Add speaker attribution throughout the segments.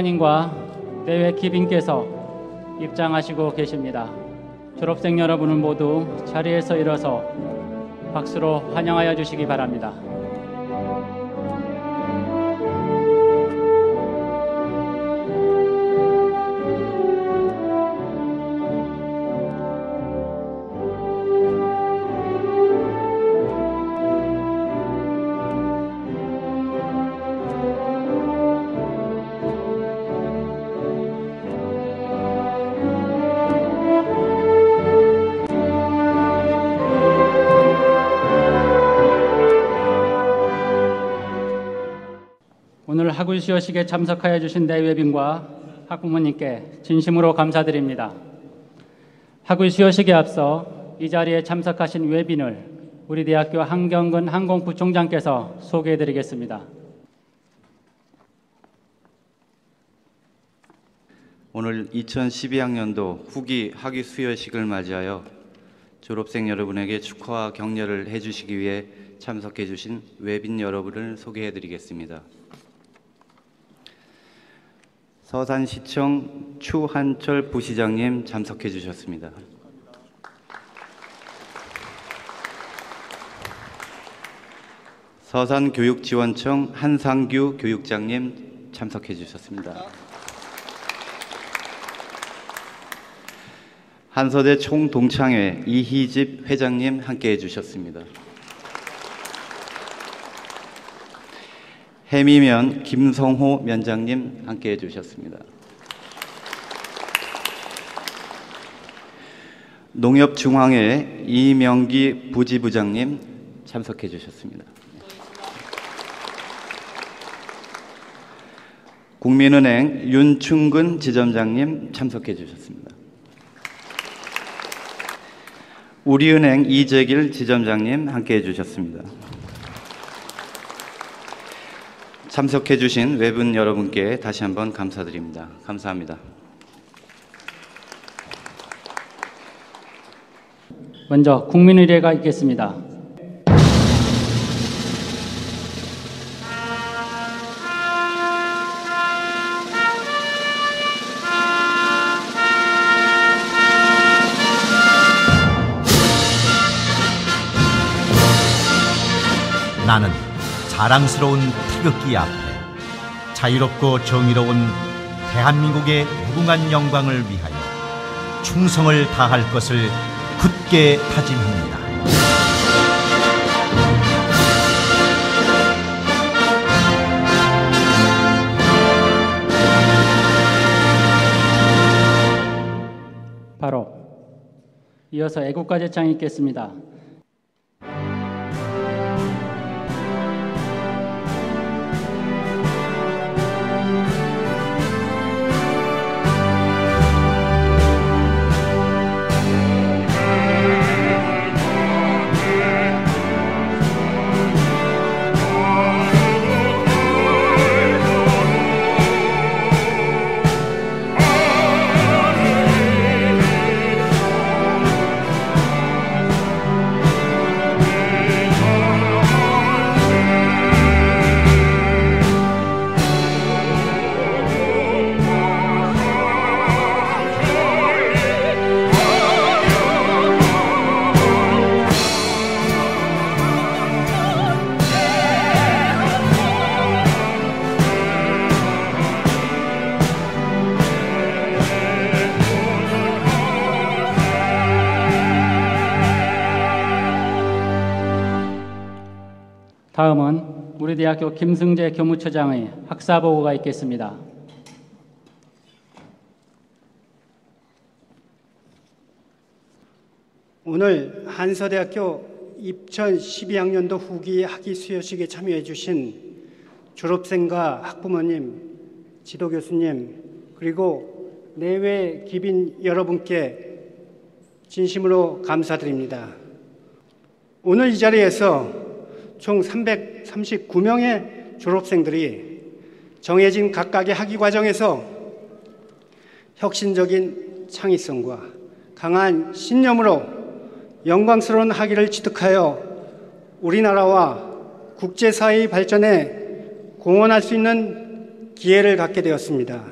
Speaker 1: 총장님과 내외 기빈께서 입장하시고 계십니다. 졸업생 여러분은 모두 자리에서 일어서 박수로 환영하여 주시기 바랍니다. 오늘 학울 시어식에 참석하여 주신 내외빈과 학부모님께 진심으로 감사드립니다. 학울 시어식에 앞서 이 자리에 참석하신 외빈을 우리 대학교 한경근 항공부총장께서 소개해 드리겠습니다.
Speaker 2: 오늘 2012학년도 후기 학위 수여식을 맞이하여 졸업생 여러분에게 축하와 격려를 해주시기 위해 참석해 주신 외빈 여러분을 소개해 드리겠습니다. 서산시청 추한철 부시장님 참석해 주셨습니다. 서산교육지원청 한상규 교육장님 참석해 주셨습니다. 한서대 총동창회 이희집 회장님 함께해 주셨습니다. 해미면 김성호 면장님 함께 해 주셨습니다. 농협중앙회 이명기 부지부장님 참석해 주셨습니다. 국민은행 윤충근 지점장님 참석해 주셨습니다. 우리은행 이재길 지점장님 함께 해 주셨습니다. 참석해 주신 외분 여러분께 다시 한번 감사드립니다. 감사합니다.
Speaker 1: 먼저 국민의례가 있겠습니다.
Speaker 3: 자랑스러운 태극기 앞에 자유롭고 정의로운 대한민국의 무궁한 영광을 위하여 충성을 다할 것을 굳게 다짐합니다.
Speaker 1: 바로 이어서 애국가 제창이 있겠습니다. 다음은 우리 대학교 김승재 교무처장의 학사 보고가 있겠습니다.
Speaker 4: 오늘 한서대학교 2012학년도 후기 학위 수여식에 참여해 주신 졸업생과 학부모님, 지도 교수님, 그리고 내외 기빈 여러분께 진심으로 감사드립니다. 오늘 이 자리에서 총 339명의 졸업생들이 정해진 각각의 학위 과정에서 혁신적인 창의성과 강한 신념으로 영광스러운 학위를 취득하여 우리나라와 국제사회의 발전에 공헌할 수 있는 기회를 갖게 되었습니다.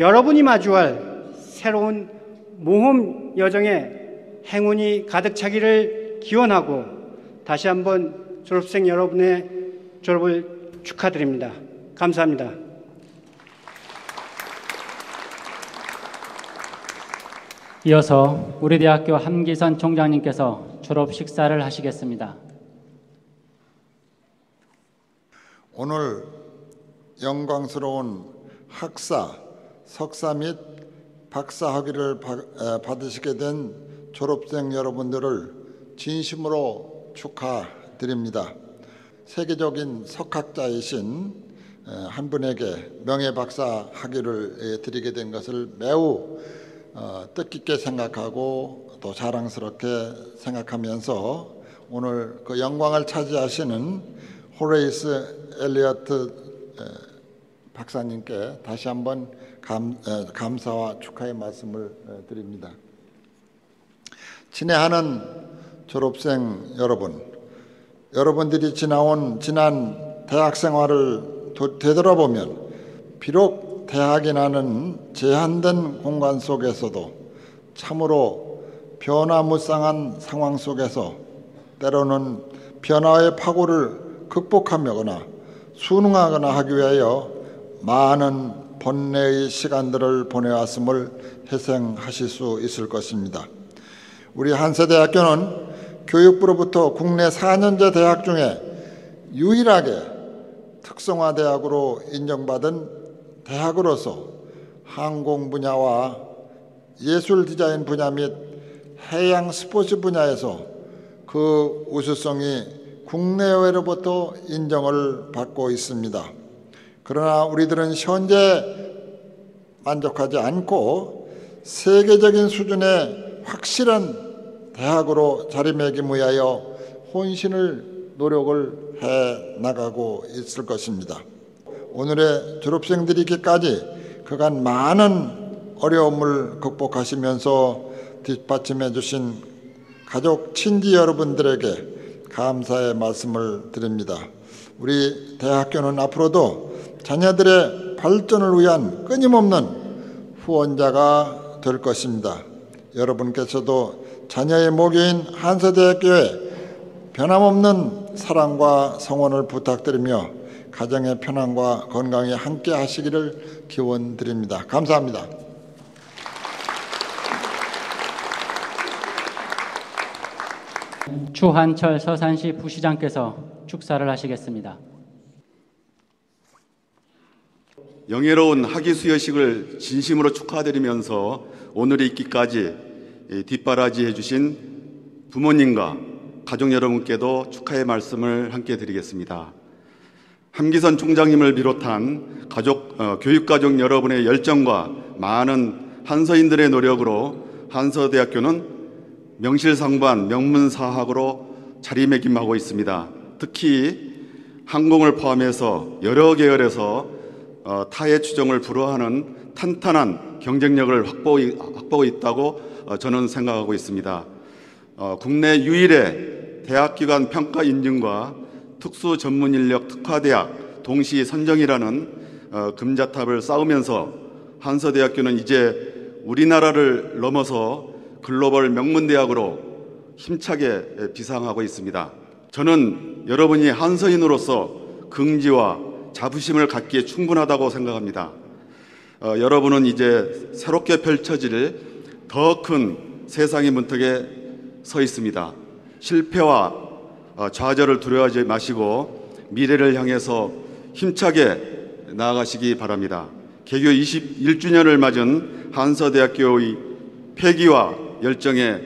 Speaker 4: 여러분이 마주할 새로운 모험 여정에 행운이 가득 차기를 기원하고 다시 한번 졸업생 여러분의 졸업을 축하드립니다. 감사합니다.
Speaker 1: 이어서 우리 대학교 함기선 총장님께서 졸업 식사를 하시겠습니다.
Speaker 5: 오늘 영광스러운 학사, 석사 및 박사 학위를 받으시게 된 졸업생 여러분들을 진심으로 축하드립니다. 세계적인 석학자이신 에, 한 분에게 명예 박사 학위를 에, 드리게 된 것을 매우 어, 뜻깊게 생각하고 또 자랑스럽게 생각하면서 오늘 그 영광을 차지하시는 호레이스 엘리어트 에, 박사님께 다시 한번 감, 에, 감사와 축하의 말씀을 에, 드립니다. 친애하는 졸업생 여러분, 여러분들이 지나온 지난 대학 생활을 도- 되돌아보면 비록 대학이라는 제한된 공간 속에서도 참으로 변화무쌍한 상황 속에서 때로는 변화의 파고를 극복하거나 순응하거나 하기 위하여 많은 번뇌의 시간들을 보내왔음을 회생하실 수 있을 것입니다. 우리 한세대학교는 교육부로부터 국내 4년제 대학 중에 유일하게 특성화 대학으로 인정받은 대학으로서 항공 분야와 예술 디자인 분야 및 해양 스포츠 분야에서 그 우수성이 국내외로부터 인정을 받고 있습니다. 그러나 우리들은 현재 만족하지 않고 세계적인 수준의 확실한 대학으로 자리매김 위하여 혼신을 노력을 해 나가고 있을 것입니다. 오늘의 졸업생들이기까지 그간 많은 어려움을 극복하시면서 뒷받침해 주신 가족 친지 여러분들에게 감사의 말씀을 드립니다. 우리 대학교는 앞으로도 자녀들의 발전을 위한 끊임없는 후원자가 될 것입니다. 여러분께서도 자녀의 모교인 한서대학교에 변함없는 사랑과 성원을 부탁드리며 가정의 편안과 건강에 함께 하시기를 기원 드립니다. 감사합니다.
Speaker 1: 추한철 서산시 부시장께서 축사를 하시겠습니다.
Speaker 6: 영예로운 학위 수여식을 진심으로 축하드리면서 오늘에 있기까지 뒷바라지 해 주신 부모님과 가족 여러분께도 축하의 말씀을 함께 드리겠습니다. 함기선 총장님을 비롯한 가족, 어, 교육가족 여러분의 열정과 많은 한서인들의 노력으로 한서대학교는 명실상부한 명문사학으로 자리매김하고 있습니다. 특히 항공을 포함해서 여러 계열에서 어, 타의 추종을 불허하는 탄탄한 경쟁력을 확보, 확보하고 있다고 어, 저는 생각하고 있습니다. 어, 국내 유일의 대학기관 평가 인증과 특수 전문 인력 특화대학 동시 선정이라는 어, 금자탑을 쌓으면서 한서대학교는 이제 우리나라를 넘어서 글로벌 명문대학으로 힘차게 비상하고 있습니다. 저는 여러분이 한서인으로서 긍지와 자부심을 갖기에 충분하다고 생각합니다. 어, 여러분은 이제 새롭게 펼쳐질 더 큰 세상의 문턱에 서 있습니다. 실패와 어, 좌절을 두려워하지 마시고 미래를 향해서 힘차게 나아가시기 바랍니다. 개교 21주년을 맞은 한서대학교의 폐기와 열정에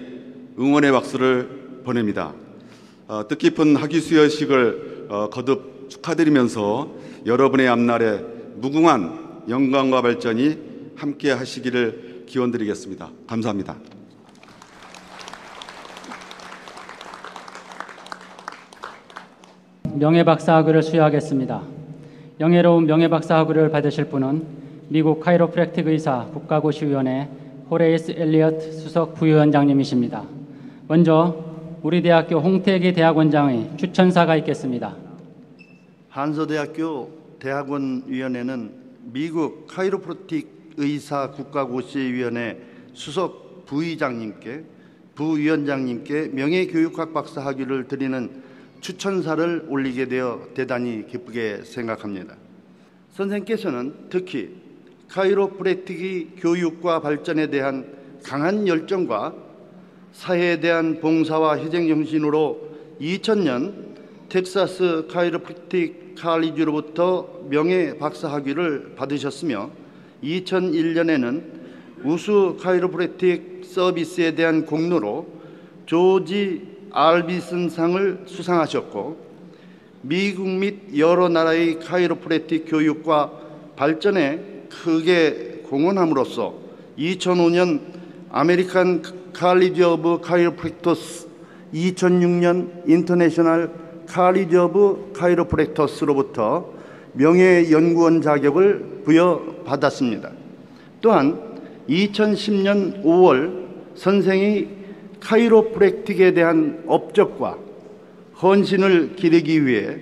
Speaker 6: 응원의 박수를 보냅니다. 어, 뜻깊은 학위 수여식을 어, 거듭 축하드리면서 여러분의 앞날에 무궁한 영광과 발전이 함께 하시기를 기원드리겠습니다. 감사합니다.
Speaker 1: 명예박사학위를 수여하겠습니다. 영예로운 명예박사학위를 받으실 분은 미국 카이로프랙틱 의사 국가고시위원회 호레이스 엘리어트 수석 부위원장님이십니다. 먼저 우리 대학교 홍태기 대학원장의 추천사가 있겠습니다.
Speaker 7: 한서대학교 대학원위원회는 미국 카이로프로틱 의사 국가고시위원회 수석 부의장님께 부위원장님께 명예교육학 박사 학위를 드리는 추천사를 올리게 되어 대단히 기쁘게 생각합니다. 선생께서는 특히 카이로프레틱의 교육과 발전에 대한 강한 열정과 사회에 대한 봉사와 희생 정신으로 2000년 텍사스 카이로프틱 칼리지로부터 명예 박사 학위를 받으셨으며 2001년에는 우수 카이로프랙틱 서비스에 대한 공로로 조지 알비슨 상을 수상하셨고 미국 및 여러 나라의 카이로프랙틱 교육과 발전에 크게 공헌함으로써 2005년 American College of Chiropractors 2006년 인터내셔널 칼리지 오브 카이로프랙터스로부터 명예연구원 자격을 부여받았습니다. 또한 2010년 5월 선생이 카이로프랙틱에 대한 업적과 헌신을 기리기 위해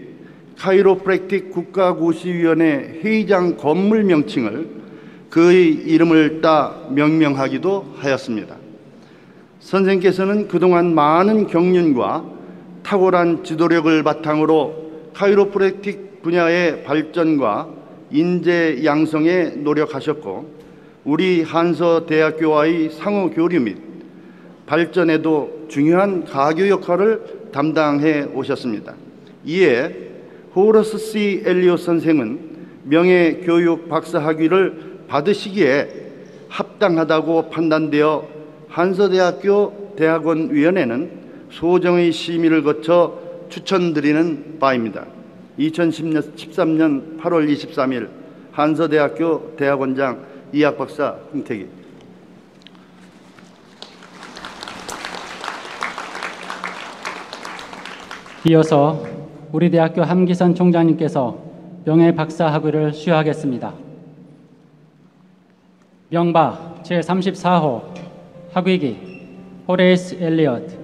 Speaker 7: 카이로프랙틱 국가고시위원회 회의장 건물 명칭을 그의 이름을 따 명명하기도 하였습니다. 선생께서는 그동안 많은 경륜과 탁월한 지도력을 바탕으로 카이로프랙틱 분야의 발전과 인재 양성에 노력하셨고 우리 한서 대학교와의 상호 교류 및 발전에도 중요한 가교 역할을 담당해 오셨습니다. 이에 호러스 C. 엘리오 선생은 명예 교육 박사 학위를 받으시기에 합당하다고 판단되어 한서대학교 대학원 위원회는 소정의 심의를 거쳐 추천드리는 바입니다. 2013년 8월 23일 한서대학교 대학원장 이학 박사 홍택이
Speaker 1: 이어서 우리 대학교 함기선 총장님께서 명예 박사 학위를 수여하겠습니다. 명박 제34호 학위기 호레이스 엘리엇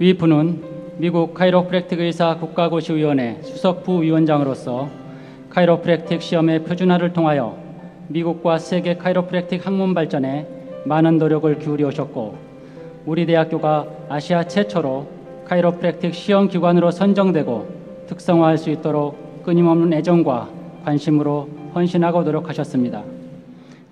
Speaker 1: 위 분은 미국 카이로프랙틱 의사 국가고시위원회 수석 부위원장으로서 카이로프랙틱 시험의 표준화를 통하여 미국과 세계 카이로프랙틱 학문 발전에 많은 노력을 기울여 오셨고 우리 대학교가 아시아 최초로 카이로프랙틱 시험 기관으로 선정되고 특성화할 수 있도록 끊임없는 애정과 관심으로 헌신하고 노력하셨습니다.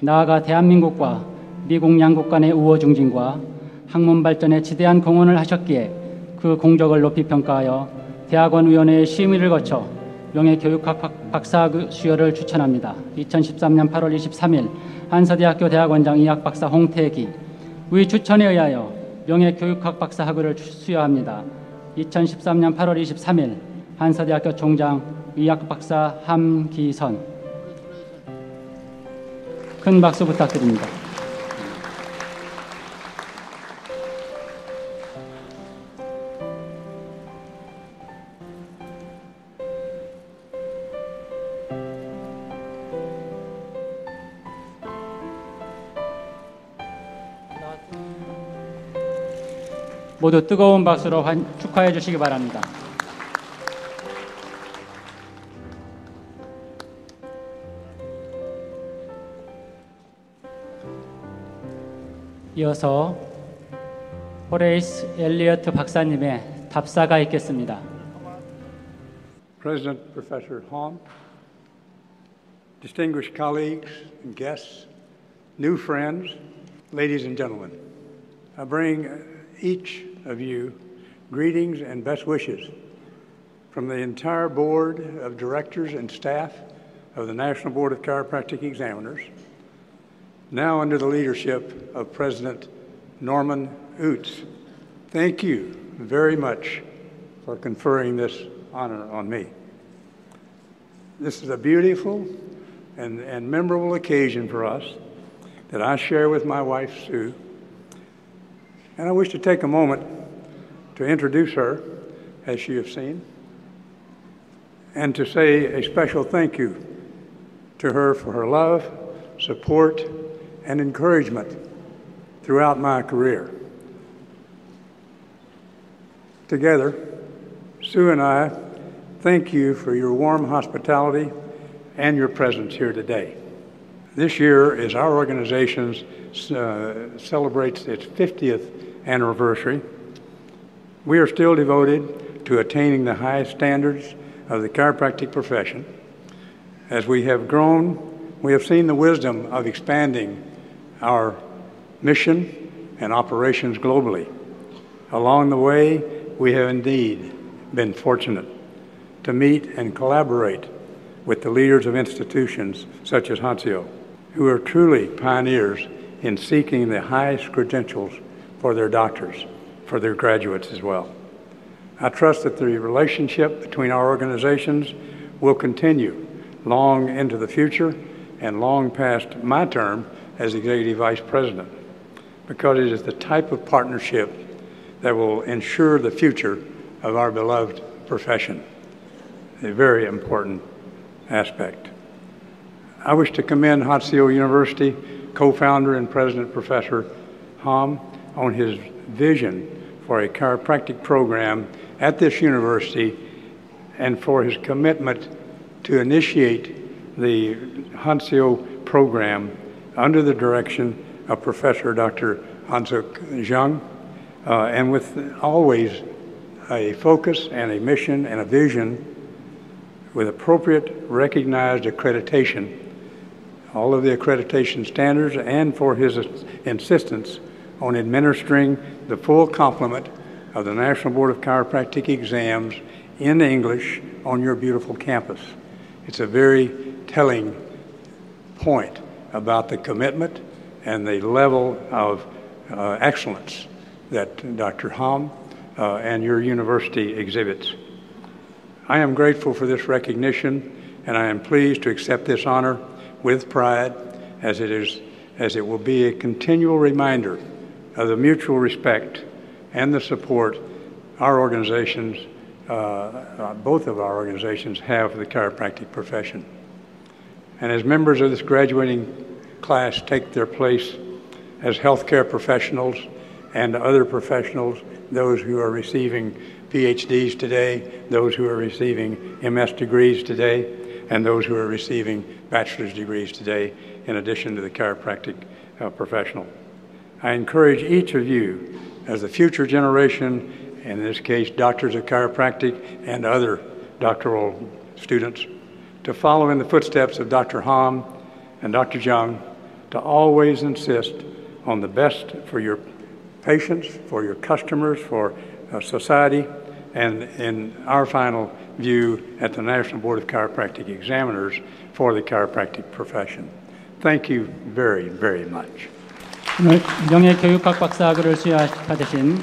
Speaker 1: 나아가 대한민국과 미국 양국 간의 우호 중진과 학문 발전에 지대한 공헌을 하셨기에 그 공적을 높이 평가하여 대학원 위원회의 심의를 거쳐 명예 교육학 박사 수여를 추천합니다. 2013년 8월 23일 한서대학교 대학원장 이학 박사 홍태기 위 추천에 의하여 명예 교육학 박사 학위를 수여합니다. 2013년 8월 23일 한서대학교 총장 의학 박사 함기선 큰 박수 부탁드립니다. 모두 뜨거운 박수로 환, 축하해 주시기 바랍니다. 이어서 호레이스 엘리어트 박사님의 답사가 있겠습니다.
Speaker 8: President Professor Hom, distinguished colleagues and guests, new friends, ladies and gentlemen, I bring each of you greetings and best wishes from the entire board of directors and staff of the National Board of Chiropractic Examiners, now under the leadership of President Norman Oots. Thank you very much for conferring this honor on me. This is a beautiful and, and memorable occasion for us that I share with my wife, Sue. And I wish to take a moment to introduce her, as you have seen, and to say a special thank you to her for her love, support, and encouragement throughout my career. Together, Sue and I thank you for your warm hospitality and your presence here today. This year, as our organization uh, celebrates its 50th anniversary, we are still devoted to attaining the highest standards of the chiropractic profession. As we have grown, we have seen the wisdom of expanding our mission and operations globally. Along the way, we have indeed been fortunate to meet and collaborate with the leaders of institutions such as Hansio, who are truly pioneers in seeking the highest credentials for their doctors, for their graduates as well. I trust that the relationship between our organizations will continue long into the future and long past my term as Executive Vice President, because it is the type of partnership that will ensure the future of our beloved profession. A very important aspect. I wish to commend Hatsio University co-founder and president Professor Hom on his vision for a chiropractic program at this university and for his commitment to initiate the Hansio program under the direction of Professor Dr. Hansuk Zhang, uh, and with always a focus and a mission and a vision with appropriate recognized accreditation, all of the accreditation standards, and for his insistence on administering the full complement of the National Board of Chiropractic exams in English on your beautiful campus. It's a very telling point about the commitment and the level of uh, excellence that Dr. Hom uh, and your university exhibits. I am grateful for this recognition and I am pleased to accept this honor with pride as it, is, as it will be a continual reminder of the mutual respect and the support our organizations, uh, uh, both of our organizations, have for the chiropractic profession. And as members of this graduating class take their place as healthcare professionals and other professionals, those who are receiving PhDs today, those who are receiving MS degrees today, and those who are receiving bachelor's degrees today, in addition to the chiropractic uh, professional. I encourage each of you, as the future generation, in this case, doctors of chiropractic and other doctoral students, to follow in the footsteps of Dr. Hom and Dr. Jung, to always insist on the best for your patients, for your customers, for uh, society, and in our final view at the National Board of Chiropractic Examiners for the chiropractic profession. Thank you very, very much.
Speaker 1: 오늘 명예교육학 박사학위를 수여받으신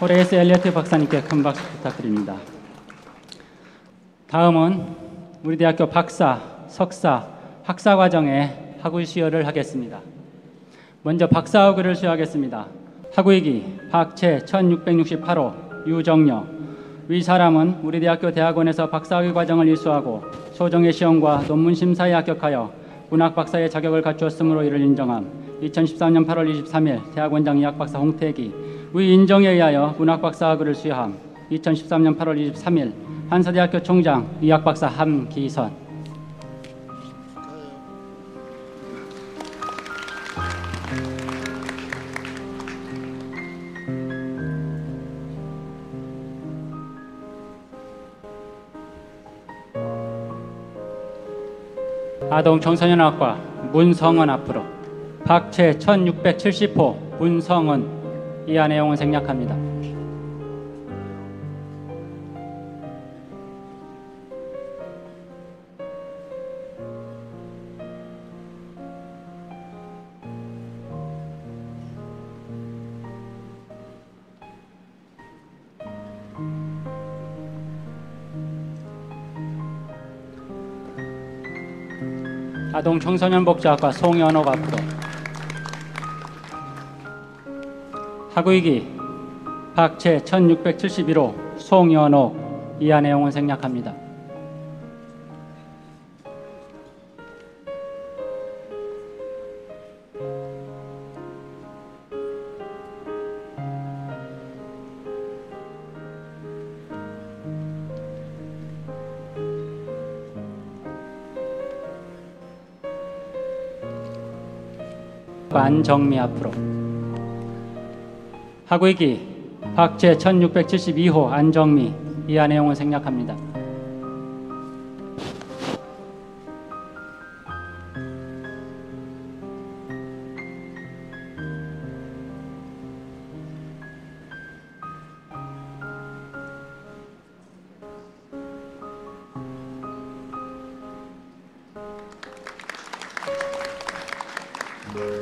Speaker 1: 호레이스 엘리어트 박사님께 큰 박수 부탁드립니다. 다음은 우리 대학교 박사, 석사, 학사 과정의 학위 수여를 하겠습니다. 먼저 박사학위를 수여하겠습니다. 학위기 박채 1668호 유정여 위 사람은 우리 대학교 대학원에서 박사학위 과정을 이수하고 소정의 시험과 논문 심사에 합격하여 문학 박사의 자격을 갖추었으므로 이를 인정함. 2013년 8월 23일 대학원장 이학박사 홍태기 위 인정에 의하여 문학 박사 학위를 수여함. 2013년 8월 23일 한사대학교 총장 이학박사 함기선 아동 청소년학과 문성은 앞으로 박채 1670호 문성은 이하 내용은 생략합니다. 아동 청소년 복지학과 송연옥 앞으로 사구이기 박제 1671호 송연호 이한의 영혼 생략합니다. 안정미 앞으로 하구이기 박제 1672호 안정미 이하 내용을 생략합니다.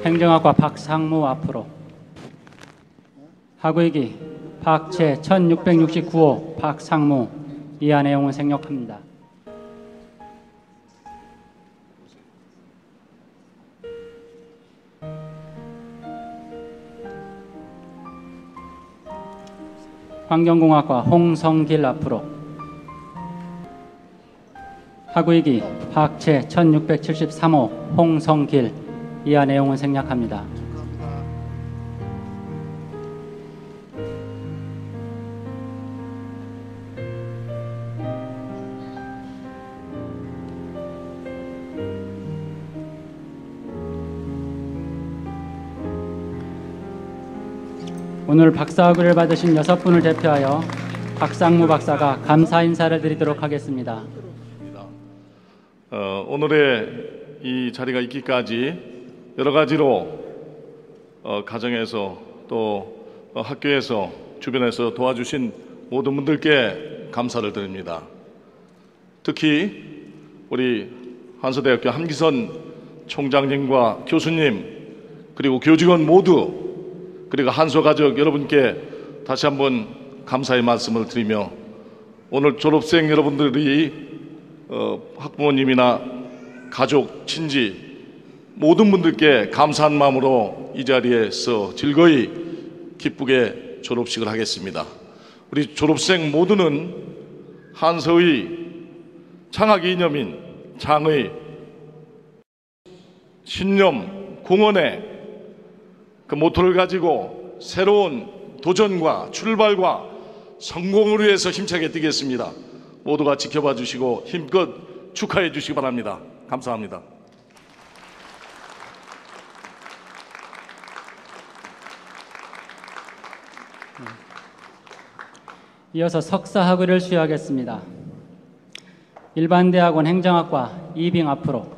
Speaker 1: 행정학과 박상무 앞으로 하구이기 박채 1669호 박상무 이하 내용을 생략합니다. 환경공학과 홍성길 앞으로 하구이기 박채 1673호 홍성길 이하 내용을 생략합니다. 오늘 박사학위를 받으신 여섯 분을 대표하여 박상무 박사가 감사 인사를 드리도록 하겠습니다.
Speaker 9: 어, 오늘의 이 자리가 있기까지 여러 가지로 어, 가정에서 또 어, 학교에서 주변에서 도와주신 모든 분들께 감사를 드립니다. 특히 우리 한서대학교 한기선 총장님과 교수님 그리고 교직원 모두 그리고 한소 가족 여러분께 다시 한번 감사의 말씀을 드리며 오늘 졸업생 여러분들이 어, 학부모님이나 가족, 친지 모든 분들께 감사한 마음으로 이 자리에서 즐거이 기쁘게 졸업식을 하겠습니다. 우리 졸업생 모두는 한서의 창학 이념인 장의 신념 공헌의 그 모토를 가지고 새로운 도전과 출발과 성공을 위해서 힘차게 뛰겠습니다. 모두가 지켜봐 주시고 힘껏 축하해 주시기 바랍니다. 감사합니다.
Speaker 1: 이어서 석사 학위를 수여하겠습니다. 일반대학원 행정학과 이빙 앞으로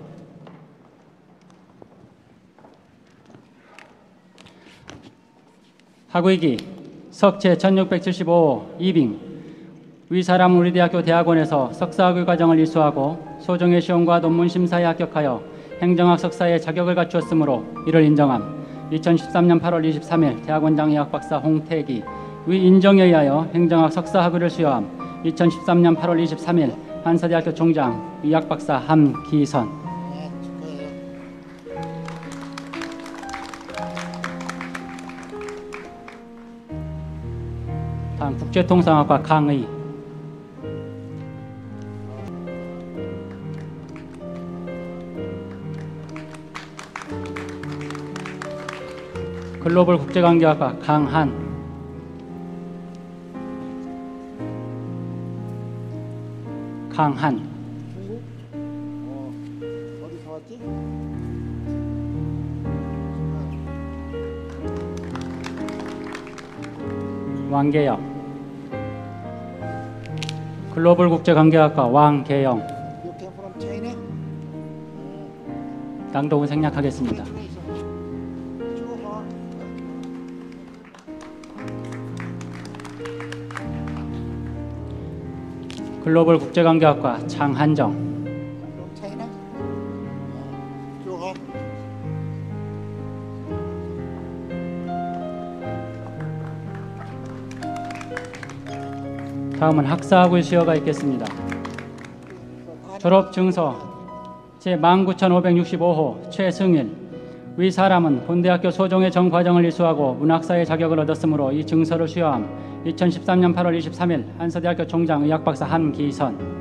Speaker 1: 학위기 석채 1675 이빙 위 사람 우리 대학교 대학원에서 석사학위 과정을 이수하고 소정의 시험과 논문 심사에 합격하여 행정학 석사의 자격을 갖추었으므로 이를 인정함. 2013년 8월 23일 대학원장 의학 박사 홍태기 위 인정에 의하여 행정학 석사학위를 수여함. 2013년 8월 23일 한사대학교 총장 의학 박사 함기선 국제통상학과 강의. 글로벌 국제관계학과 강한. 강한? 왕계영 글로벌 국제관계학과 왕계영
Speaker 5: China?
Speaker 1: 낭독은 생략하겠습니다.
Speaker 5: Sure.
Speaker 1: 글로벌 국제관계학과 장한정 다음은 학사학위 수여가 있겠습니다. 졸업 증서 제 19,565호 최승일 위 사람은 본대학교 소정의 전 과정을 이수하고 문학사의 자격을 얻었으므로 이 증서를 수여함. 2013년 8월 23일 한서대학교 총장 의학박사 함기선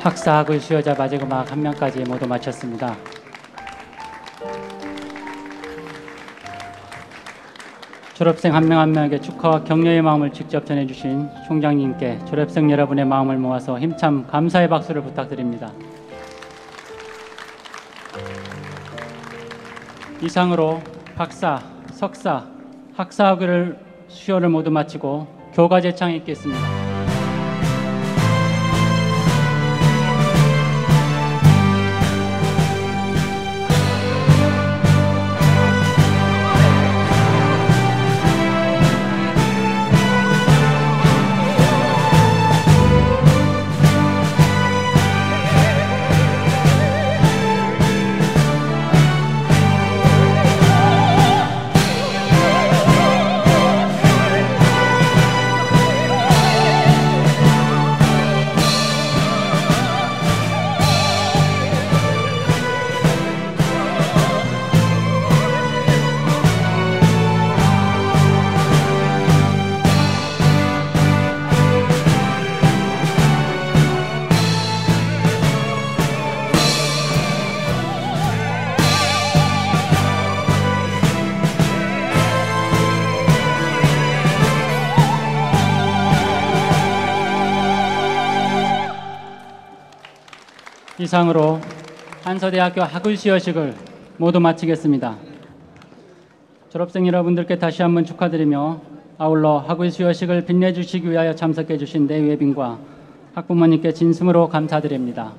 Speaker 1: 학사학을 수여자 마지막 한 명까지 모두 마쳤습니다. 졸업생 한 명 한 명에게 축하와 격려의 마음을 직접 전해주신 총장님께 졸업생 여러분의 마음을 모아서 힘참 감사의 박수를 부탁드립니다. 이상으로 박사, 석사, 학사학위를 수여를 모두 마치고 교과 제창이 있겠습니다. 이상으로 한서대학교 학위 수여식을 모두 마치겠습니다. 졸업생 여러분들께 다시 한번 축하드리며 아울러 학위 수여식을 빛내주시기 위하여 참석해 주신 내외빈과 학부모님께 진심으로 감사드립니다.